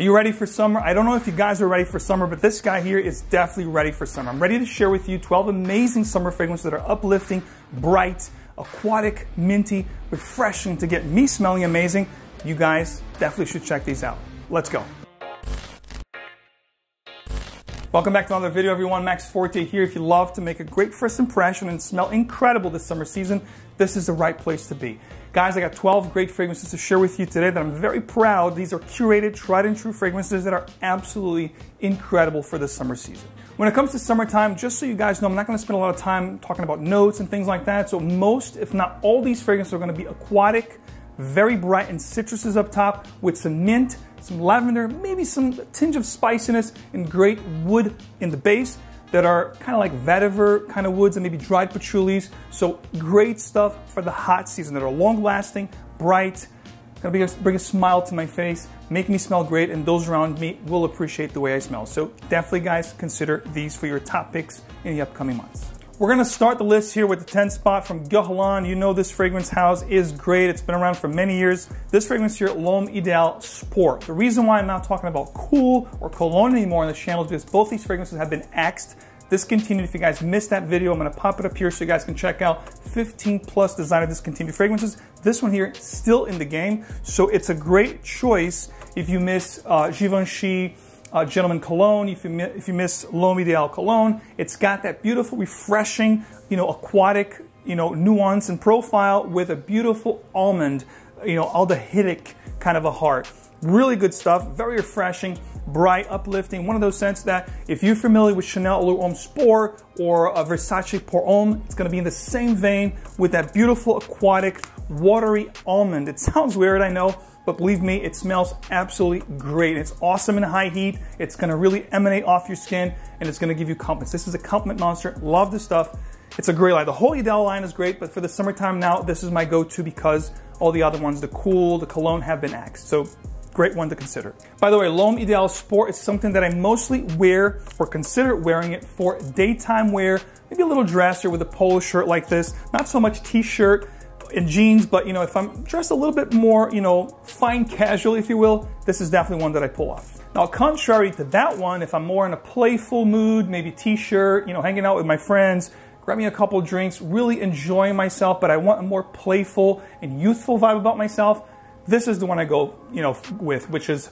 Are you ready for summer? I don't know if you guys are ready for summer, but this guy here is definitely ready for summer. I'm ready to share with you 12 amazing summer fragrances that are uplifting, bright, aquatic, minty, refreshing to get me smelling amazing. You guys definitely should check these out. Let's go. Welcome back to another video, everyone. Max Forti here. If you love to make a great first impression and smell incredible this summer season, this is the right place to be. Guys, I got 12 great fragrances to share with you today that I'm very proud. These are curated, tried and true fragrances that are absolutely incredible for the summer season. When it comes to summertime, just so you guys know, I'm not going to spend a lot of time talking about notes and things like that. So most, if not all these fragrances are going to be aquatic, very bright and citruses up top with some mint, some lavender, maybe some tinge of spiciness, and great wood in the base that are kind of like vetiver kind of woods and maybe dried patchouli. So great stuff for the hot season that are long lasting, bright, gonna bring a, bring a smile to my face, make me smell great, and those around me will appreciate the way I smell. So definitely guys, consider these for your top picks in the upcoming months. We're gonna start the list here with the 10 spot from Guerlain. You know this fragrance house is great. It's been around for many years. This fragrance here, L'Homme Ideal Sport. The reason why I'm not talking about cool or cologne anymore on this channel is because both these fragrances have been axed discontinued. If you guys missed that video, I'm gonna pop it up here so you guys can check out 15 plus designer discontinued fragrances. This one here, still in the game. So it's a great choice if you miss uh, Givenchy, uh, Gentleman Cologne, if you, if you miss L'Homme Ideal Cologne, it's got that beautiful, refreshing, you know, aquatic, you know, nuance and profile with a beautiful almond, you know, aldehydic kind of a heart. Really good stuff, very refreshing, bright, uplifting. One of those scents that if you're familiar with Chanel Allure Homme Sport or a Versace Pour Homme, it's gonna be in the same vein with that beautiful aquatic, watery almond. It sounds weird, I know, but believe me, it smells absolutely great. It's awesome in high heat. It's gonna really emanate off your skin and it's gonna give you confidence. This is a compliment monster. Love this stuff. It's a great line. The whole Ideal line is great, but for the summertime now, this is my go-to because all the other ones, the Cool, the Cologne have been axed. So great one to consider. By the way, L'Homme Ideal Sport is something that I mostly wear or consider wearing it for daytime wear, maybe a little dress or with a polo shirt like this, not so much t-shirt, in jeans, but you know, if I'm dressed a little bit more, you know, fine casual, if you will, this is definitely one that I pull off. Now, contrary to that one, if I'm more in a playful mood, maybe t-shirt, you know, hanging out with my friends, grab me a couple drinks, really enjoying myself, but I want a more playful and youthful vibe about myself, this is the one I go, you know, with, which is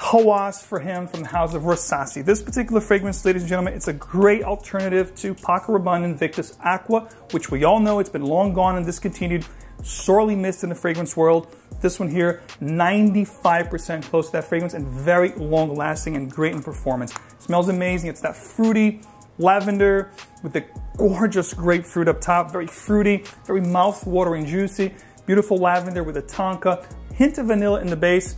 Hawas for him from the house of Rasasi. This particular fragrance, ladies and gentlemen, it's a great alternative to Paco Rabanne Invictus Aqua, which we all know it's been long gone and discontinued sorely missed in the fragrance world. This one here, 95% close to that fragrance and very long lasting and great in performance. Smells amazing. It's that fruity lavender with the gorgeous grapefruit up top, very fruity, very mouth-watering juicy. Beautiful lavender with a tonka, hint of vanilla in the base,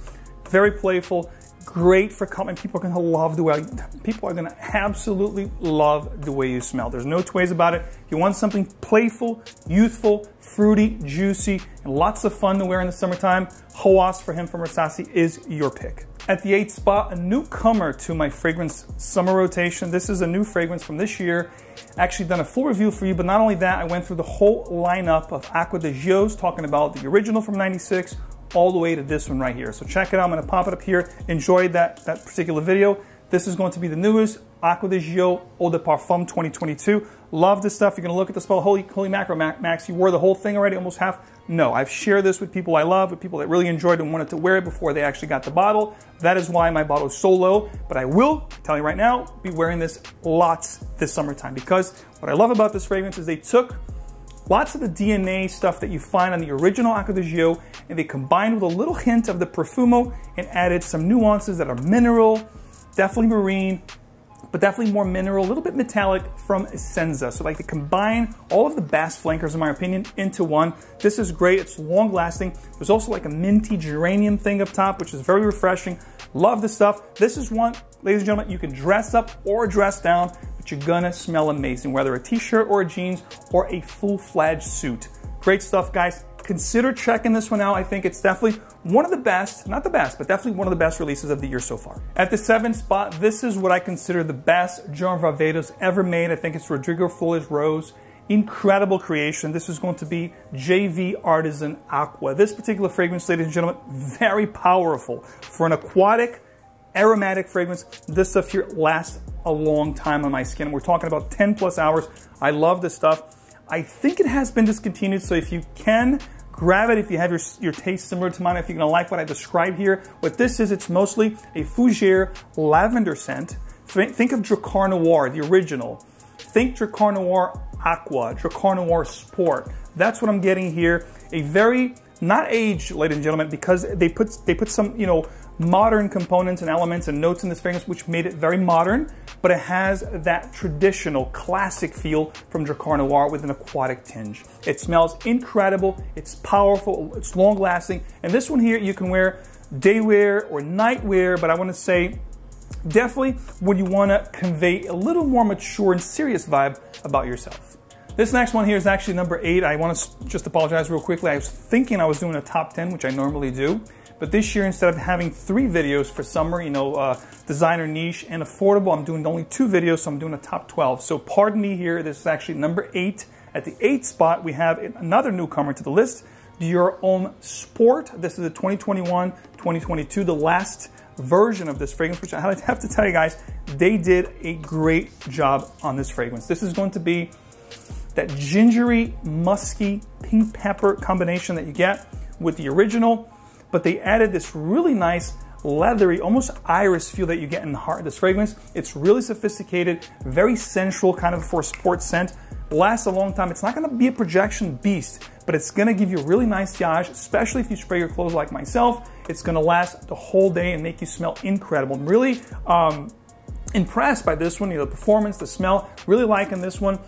very playful great for company. People are going to love the way, people are going to absolutely love the way you smell. There's no two ways about it. You want something playful, youthful, fruity, juicy, and lots of fun to wear in the summertime, Hawas for him from Rasasi is your pick. At the eighth spot, a newcomer to my fragrance summer rotation. This is a new fragrance from this year. Actually done a full review for you, but not only that, I went through the whole lineup of Acqua di Gios, talking about the original from 96, all the way to this one right here. So check it out. I'm going to pop it up here. Enjoy that, that particular video. This is going to be the newest Acqua di Gio Eau de Parfum 2022. Love this stuff. You're going to look at the spell. Holy, holy macro, Max, you wore the whole thing already, almost half. No, I've shared this with people I love, with people that really enjoyed and wanted to wear it before they actually got the bottle. That is why my bottle is so low. But I will tell you right now, be wearing this lots this summertime because what I love about this fragrance is they took Lots of the DNA stuff that you find on the original Acqua di Gio, and they combined with a little hint of the Profumo and added some nuances that are mineral, definitely marine, but definitely more mineral, a little bit metallic from Essenza. So like to combine all of the best flankers, in my opinion, into one. This is great, it's long lasting. There's also like a minty geranium thing up top, which is very refreshing. Love this stuff. This is one, ladies and gentlemen, you can dress up or dress down but you're gonna smell amazing, whether a t-shirt or a jeans or a full-fledged suit. Great stuff, guys. Consider checking this one out. I think it's definitely one of the best, not the best, but definitely one of the best releases of the year so far. At the seventh spot, this is what I consider the best John Varvatos ever made. I think it's Rodrigo Flores-Roux. Incredible creation. This is going to be JV Artisan Acqua. This particular fragrance, ladies and gentlemen, very powerful for an aquatic aromatic fragrance. This stuff here lasts a long time on my skin. We're talking about 10 plus hours. I love this stuff. I think it has been discontinued, so if you can, grab it if you have your, your taste similar to mine, if you're gonna like what I described here. What this is, it's mostly a Fougere lavender scent. Think of Drakkar Noir, the original. Think Drakkar Noir Aqua, Drakkar Noir Sport. That's what I'm getting here. A very, not aged, ladies and gentlemen, because they put, they put some, you know, modern components and elements and notes in this fragrance, which made it very modern, but it has that traditional classic feel from Drakkar Noir with an aquatic tinge. It smells incredible, it's powerful, it's long lasting, and this one here you can wear day wear or night wear, but I wanna say definitely when you wanna convey a little more mature and serious vibe about yourself. This next one here is actually number eight. I want to just apologize real quickly. I was thinking I was doing a top 10, which I normally do. But this year, instead of having three videos for summer, you know, uh, designer niche and affordable, I'm doing only two videos, so I'm doing a top 12. So pardon me here, this is actually number eight. At the eighth spot, we have another newcomer to the list, Dior Homme Sport. This is the 2021-2022, the last version of this fragrance, which I have to tell you guys, they did a great job on this fragrance. This is going to be that gingery, musky, pink pepper combination that you get with the original but they added this really nice leathery, almost iris feel that you get in the heart of this fragrance. It's really sophisticated, very sensual kind of for a sports scent. Lasts a long time. It's not gonna be a projection beast, but it's gonna give you a really nice sillage, especially if you spray your clothes like myself. It's gonna last the whole day and make you smell incredible. I'm really um, impressed by this one, you know, the performance, the smell, really liking this one.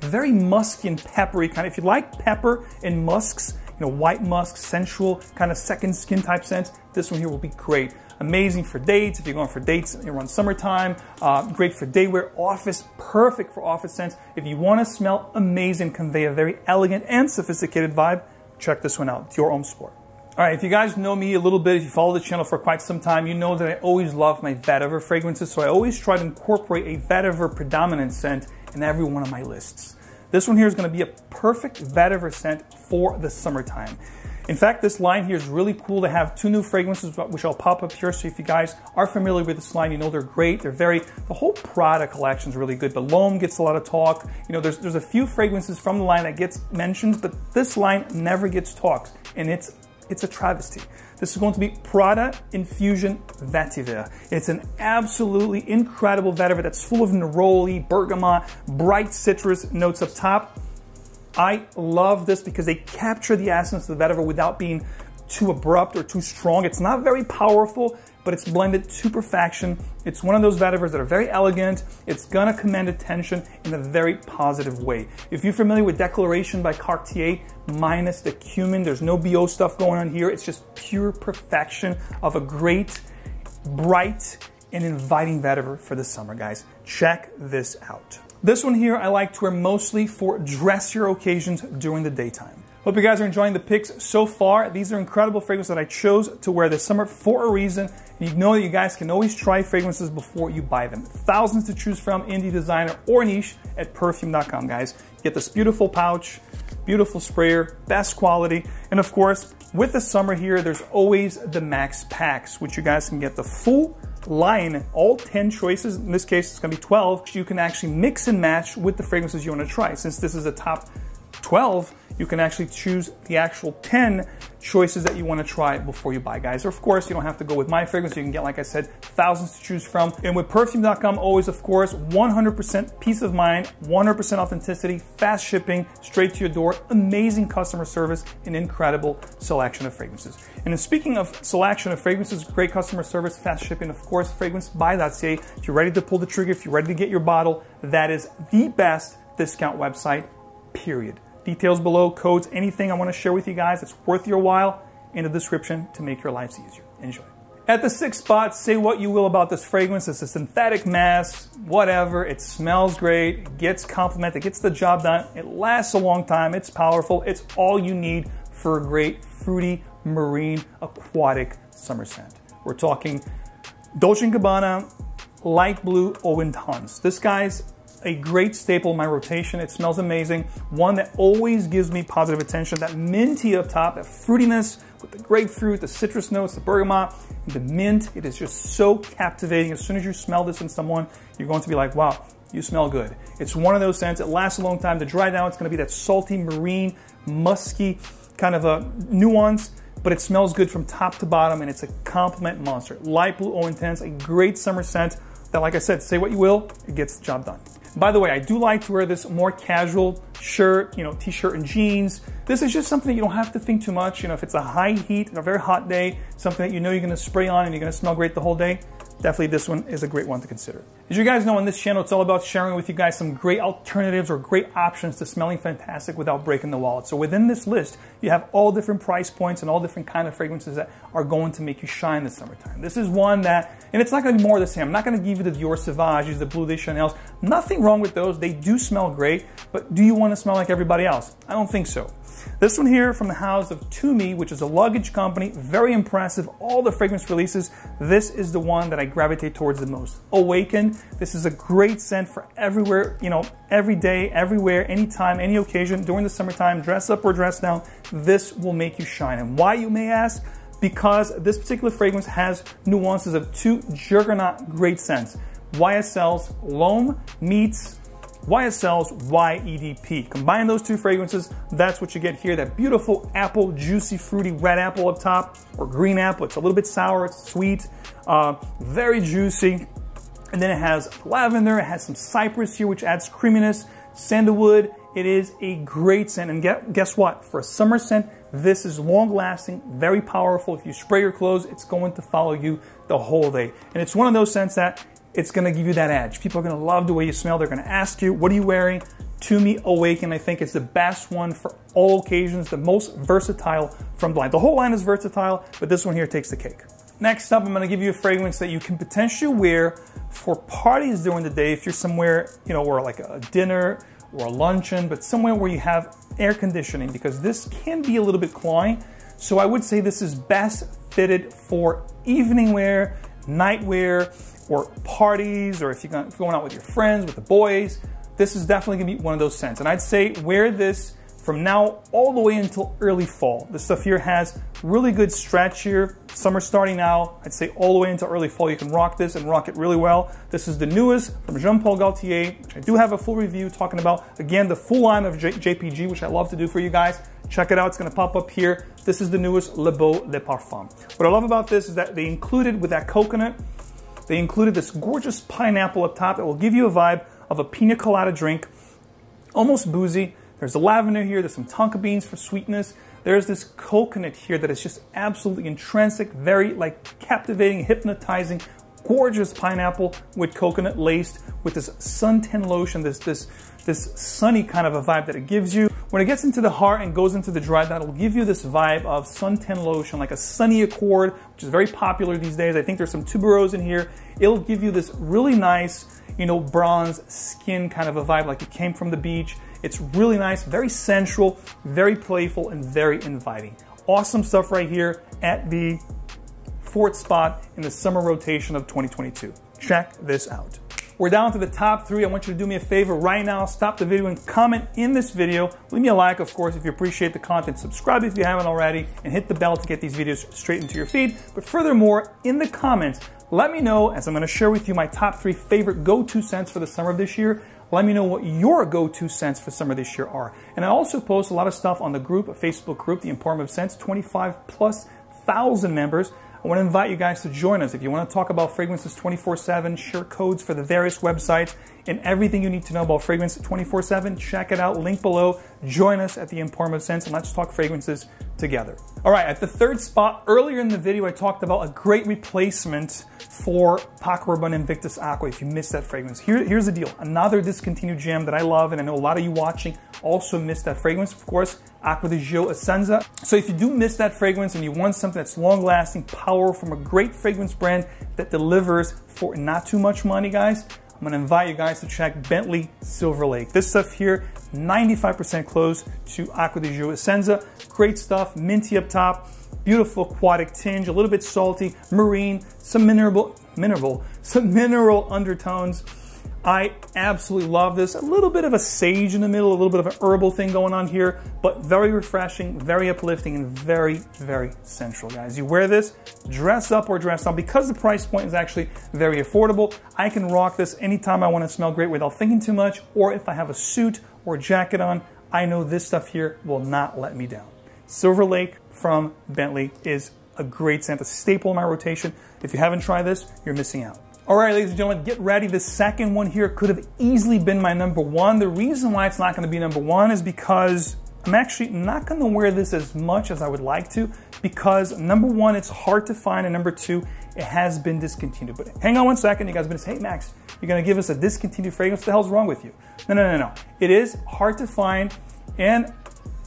Very musky and peppery kind of, if you like pepper and musks, you know, white musk, sensual, kind of second skin type scents. This one here will be great. Amazing for dates, if you're going for dates around summertime. Uh, great for day wear, office, perfect for office scents. If you want to smell amazing, convey a very elegant and sophisticated vibe, check this one out, Dior Homme Sport. All right, if you guys know me a little bit, if you follow the channel for quite some time, you know that I always love my vetiver fragrances, so I always try to incorporate a vetiver predominant scent in every one of my lists. This one here is going to be a perfect vetiver scent for the summertime. In fact, this line here is really cool to have two new fragrances, which I'll pop up here. So if you guys are familiar with this line, you know they're great. They're very, the whole Prada collection is really good, but L'Homme gets a lot of talk. You know, there's, there's a few fragrances from the line that gets mentions, but this line never gets talks, and it's, it's a travesty. This is going to be Prada Infusion Vetiver. It's an absolutely incredible vetiver that's full of neroli, bergamot, bright citrus notes up top. I love this because they capture the essence of the vetiver without being too abrupt or too strong. It's not very powerful, but it's blended to perfection. It's one of those vetivers that are very elegant. It's gonna command attention in a very positive way. If you're familiar with Declaration by Cartier, minus the cumin, there's no BO stuff going on here. It's just pure perfection of a great, bright, and inviting vetiver for the summer, guys. Check this out. This one here I like to wear mostly for dressier occasions during the daytime. Hope you guys are enjoying the picks so far. These are incredible fragrances that I chose to wear this summer for a reason. You know that you guys can always try fragrances before you buy them. Thousands to choose from, indie designer or niche at perfume.com, guys. Get this beautiful pouch, beautiful sprayer, best quality. And of course, with the summer here, there's always the max packs, which you guys can get the full line, all 10 choices. In this case, it's gonna be 12. You can actually mix and match with the fragrances you wanna try. Since this is a top 12, you can actually choose the actual 10 choices that you want to try before you buy, guys. Or of course, you don't have to go with my fragrance. You can get, like I said, thousands to choose from. And with perfume.com, always, of course, 100% peace of mind, 100% authenticity, fast shipping, straight to your door, amazing customer service, and incredible selection of fragrances. And speaking of selection of fragrances, great customer service, fast shipping, of course, fragrancebuy.ca. If you're ready to pull the trigger, if you're ready to get your bottle, that is the best discount website, period. Details below, codes, anything I want to share with you guys that's worth your while in the description to make your lives easier. Enjoy. At the sixth spot, say what you will about this fragrance. It's a synthetic mass, whatever. It smells great, it gets complimented, it gets the job done. It lasts a long time, it's powerful. It's all you need for a great fruity, marine, aquatic summer scent. We're talking Dolce & Gabbana Light Blue Eau Intense. This guy's a great staple in my rotation. It smells amazing. One that always gives me positive attention. That minty up top, that fruitiness with the grapefruit, the citrus notes, the bergamot, the mint. It is just so captivating. As soon as you smell this in someone, you're going to be like, wow, you smell good. It's one of those scents. It lasts a long time. To dry down, it's going to be that salty, marine, musky kind of a nuance, but it smells good from top to bottom, and it's a compliment monster. Light blue, oh intense, a great summer scent that, like I said, say what you will, it gets the job done. By the way, I do like to wear this more casual shirt, you know, t-shirt and jeans. This is just something that you don't have to think too much. You know, if it's a high heat, and a very hot day, something that you know you're gonna spray on and you're gonna smell great the whole day, definitely this one is a great one to consider. As you guys know on this channel, it's all about sharing with you guys some great alternatives or great options to smelling fantastic without breaking the wallet. So within this list, you have all different price points and all different kind of fragrances that are going to make you shine this summertime. This is one that, and it's not gonna be more the same. I'm not gonna give you the Dior Sauvages, the Bleu de Chanel's. Nothing wrong with those. They do smell great, but do you wanna smell like everybody else? I don't think so. This one here from the house of Tumi, which is a luggage company, very impressive. All the fragrance releases. This is the one that I gravitate towards the most. Awaken. This is a great scent for everywhere, you know, every day, everywhere, anytime, any occasion, during the summertime, dress up or dress down. This will make you shine. And why, you may ask? Because this particular fragrance has nuances of two juggernaut great scents. YSL's L'Homme meets YSL's YEDP. Combine those two fragrances, that's what you get here. That beautiful apple, juicy, fruity red apple up top, or green apple. It's a little bit sour, it's sweet, uh, very juicy. And then it has lavender, it has some cypress here, which adds creaminess, sandalwood. It is a great scent. And get, guess what? For a summer scent, this is long lasting, very powerful. If you spray your clothes, it's going to follow you the whole day. And it's one of those scents that it's going to give you that edge. People are going to love the way you smell. They're going to ask you, what are you wearing? To me, Awaken, I think it's the best one for all occasions, the most versatile from Blind. The whole line is versatile, but this one here takes the cake. Next up, I'm gonna give you a fragrance that you can potentially wear for parties during the day if you're somewhere, you know, or like a dinner or a luncheon, but somewhere where you have air conditioning because this can be a little bit cloying. So I would say this is best fitted for evening wear, night wear, or parties, or if you're going out with your friends, with the boys, this is definitely gonna be one of those scents. And I'd say wear this from now all the way until early fall. This stuff here has really good stretch here. Summer starting now, I'd say all the way until early fall. You can rock this and rock it really well. This is the newest from Jean Paul Gaultier, which I do have a full review talking about, again, the full line of J JPG, which I love to do for you guys. Check it out, it's gonna pop up here. This is the newest Le Beau de Parfum. What I love about this is that they included with that coconut, they included this gorgeous pineapple up top that will give you a vibe of a pina colada drink, almost boozy. There's the lavender here, there's some tonka beans for sweetness. There's this coconut here that is just absolutely intrinsic, very like captivating, hypnotizing, gorgeous pineapple with coconut laced with this suntan lotion, this this this sunny kind of a vibe that it gives you. When it gets into the heart and goes into the dry, that'll give you this vibe of suntan lotion, like a sunny accord, which is very popular these days. I think there's some tuberose in here. It'll give you this really nice, you know, bronze skin kind of a vibe, like it came from the beach. It's really nice, very sensual, very playful, and very inviting. Awesome stuff right here at the fourth spot in the summer rotation of 2022. Check this out. We're down to the top three. I want you to do me a favor right now. Stop the video and comment in this video. Leave me a like, of course, if you appreciate the content. Subscribe if you haven't already, and hit the bell to get these videos straight into your feed. But furthermore, in the comments, let me know, as I'm going to share with you my top three favorite go-to scents for the summer of this year. Let me know what your go-to scents for summer this year are. And I also post a lot of stuff on the group, a Facebook group, The Emporium of Scents, 25 plus thousand members. I want to invite you guys to join us. If you want to talk about fragrances 24 7, share codes for the various websites, and everything you need to know about fragrance 24 7, check it out. Link below. Join us at the of Scents and let's talk fragrances together. All right, at the third spot, earlier in the video, I talked about a great replacement for Paco Rabanne Invictus Aqua if you missed that fragrance. Here, here's the deal another discontinued gem that I love, and I know a lot of you watching also missed that fragrance. Of course, Acqua di Gio Essenza. So if you do miss that fragrance and you want something that's long lasting, power from a great fragrance brand that delivers for not too much money, guys, I'm gonna invite you guys to check Bentley Silver Lake. This stuff here, 95% close to Acqua di Gio Essenza. Great stuff, minty up top, beautiful aquatic tinge, a little bit salty, marine, some mineral, mineral, some mineral undertones. I absolutely love this. A little bit of a sage in the middle, a little bit of an herbal thing going on here, but very refreshing, very uplifting, and very, very central, guys. You wear this, dress up or dress down. Because the price point is actually very affordable, I can rock this anytime I want to smell great without thinking too much, or if I have a suit or jacket on, I know this stuff here will not let me down. Silver Lake from Bentley is a great scent, a staple in my rotation. If you haven't tried this, you're missing out. All right, ladies and gentlemen, get ready. The second one here could have easily been my number one. The reason why it's not going to be number one is because I'm actually not going to wear this as much as I would like to because number one, it's hard to find, and number two, it has been discontinued. But hang on one second, you guys going to say, hey, Max, you're going to give us a discontinued fragrance? What the hell's wrong with you? No, no, no, no. It is hard to find, and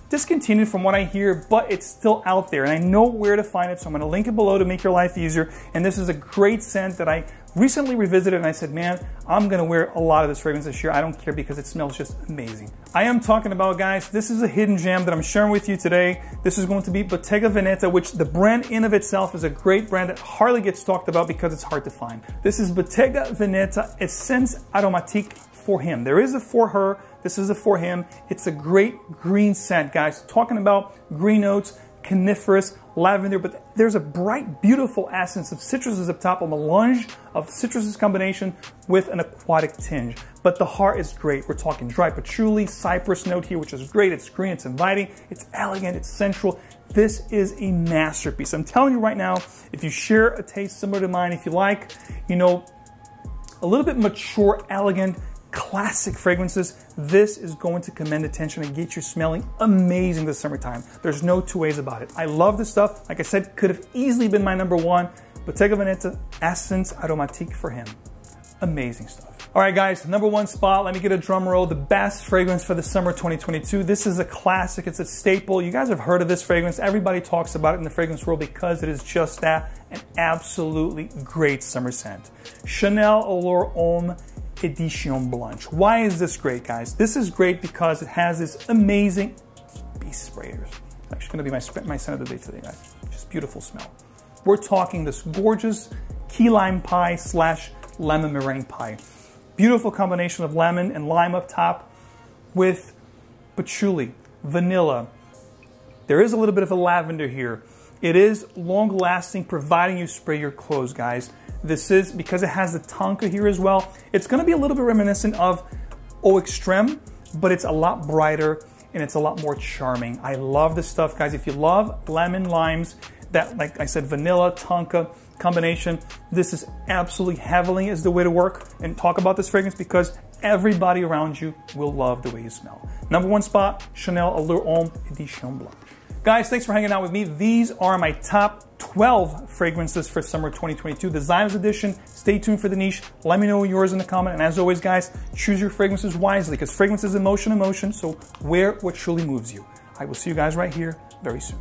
discontinued from what I hear, but it's still out there and I know where to find it. So I'm going to link it below to make your life easier. And this is a great scent that I recently revisited and I said, man, I'm to wear a lot of this fragrance this year. I don't care because it smells just amazing. I am talking about, guys, this is a hidden gem that I'm sharing with you today. This is going to be Bottega Veneta, which the brand in of itself is a great brand that hardly gets talked about because it's hard to find. This is Bottega Veneta Essence Aromatique for him. There is a for her, this is a for him. It's a great green scent, guys. Talking about green notes, coniferous, lavender, but there's a bright, beautiful essence of citruses up top, a melange of citruses combination with an aquatic tinge. But the heart is great. We're talking dry patchouli, cypress note here, which is great. It's green, it's inviting, it's elegant, it's sensual. This is a masterpiece. I'm telling you right now, if you share a taste similar to mine, if you like, you know, a little bit mature, elegant, classic fragrances, this is going to command attention and get you smelling amazing this summertime. There's no two ways about it. I love this stuff. Like I said, could have easily been my number one. Bottega Veneta Essence Aromatique for him. Amazing stuff. All right, guys, number one spot. Let me get a drum roll. The best fragrance for the summer 2022. This is a classic. It's a staple. You guys have heard of this fragrance. Everybody talks about it in the fragrance world because it is just that an absolutely great summer scent. Chanel Allure Homme Edition Blanche. Why is this great, guys? this is great because it has this amazing beast sprayers. It's actually going to be my, my scent of the day today, guys. Just beautiful smell. We're talking this gorgeous key lime pie slash lemon meringue pie. Beautiful combination of lemon and lime up top with patchouli, vanilla. There is a little bit of a lavender here. It is long lasting, providing you spray your clothes, guys. This is, because it has the tonka here as well, it's gonna be a little bit reminiscent of Eau Extreme, but it's a lot brighter and it's a lot more charming. I love this stuff, guys. If you love lemon limes, that, like I said, vanilla, tonka combination, this is absolutely heavily is the way to work and talk about this fragrance because everybody around you will love the way you smell. Number one spot, Chanel Allure Homme Edition Blanche. Guys, thanks for hanging out with me. These are my top 12 fragrances for summer 2022, the Designers Edition. Stay tuned for the niche. Let me know yours in the comment. And as always, guys, choose your fragrances wisely because fragrance is emotion, emotion. So wear what truly moves you. I will see you guys right here very soon.